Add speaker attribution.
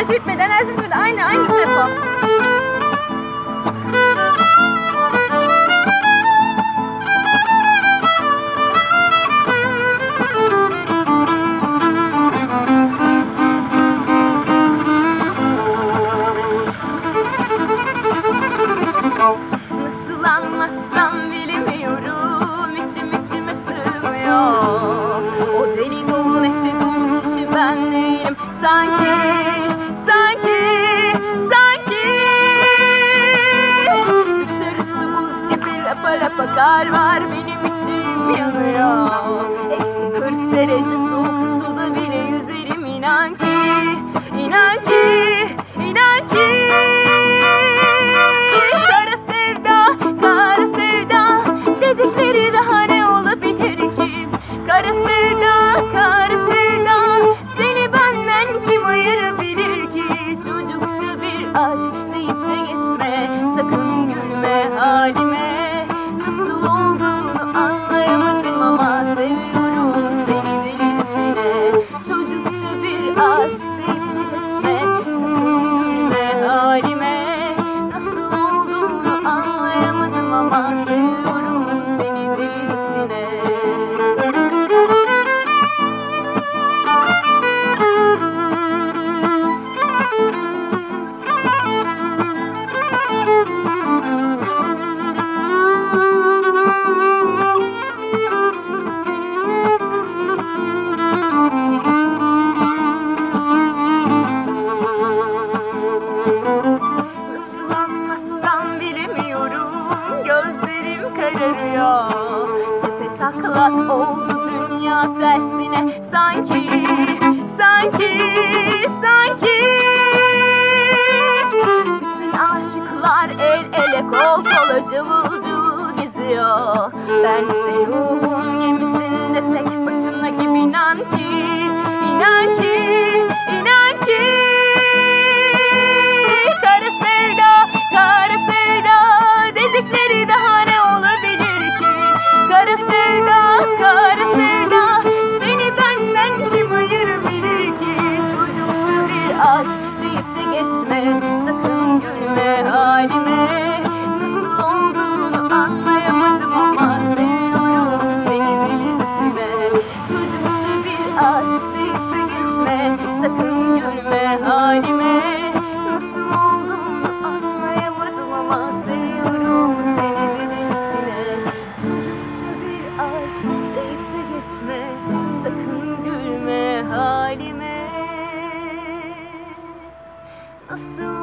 Speaker 1: Enerji bitmedi, enerji bitmedi. Aynı, aynı tempo. Nasıl anlatsam bilemiyorum İçim içime sığmıyor O deli dolu neşe dolu kişi ben değilim Sanki, kar var Benim içim yanıyor. Eksi 40 derece soğuk Suda bile yüzerim. İnan ki inan ki, inan ki. Kara sevda, kara sevda. Dedikleri daha ne olabilir ki? Kara sevda, kara sevda. Seni benden kim ayırabilir ki? Çocukça bir aşk deyip de geçme. Sakın gülme halime Nasıl olduğunu anlayamadım ama Seviyorum Gözlerim kararıyor Tepe taklak oldu dünya tersine. Sanki, sanki, sanki. Bütün aşıklar el ele kol kola cıvıl cıvıl geziyor. Bense ruhun gemisinde tek Aşk deyip de geçme. Sakın gülme halime. Nasıl olduğunu anlayamadım ama Seviyorum seni delicesine Çocukça bir aşk deyip de geçme. Sakın gülme halime. Nasıl olduğunu anlayamadım ama Seviyorum seni delicesine Çocukça bir aşk deyip de geçme. Sakın gülme halime Nasıl